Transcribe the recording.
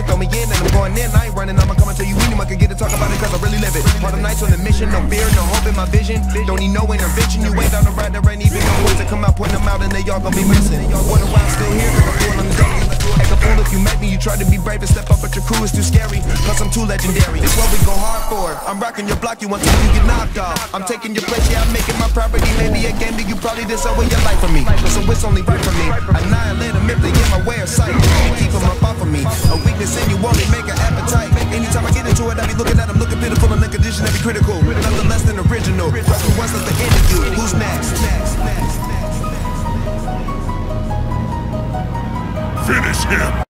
throw me in and I'm going in. I ain't running, I'ma come and tell you anyone can get to talk about it cause I really live it. All the nights on the mission, no fear, no hope in my vision. Don't need no intervention, you ain't on the ride, there ain't even no way to come out, point them out and they all gonna be missing. Wonder why I'm still here, cause I'm doing on the a fool if you met me, you try to be brave and step up, but your crew is too scary. Plus I'm too legendary. It's what we go hard for. I'm rocking your block, you want to you get knocked off. I'm taking your place, yeah, I'm making my property. Maybe a game that you probably did away your life for me. So it's only right for me. Annihilate Anytime I get into it, I be looking at them, looking pitiful and the condition that be critical. Nothing less than original. Me once, that's the of. Who's next. Finish him!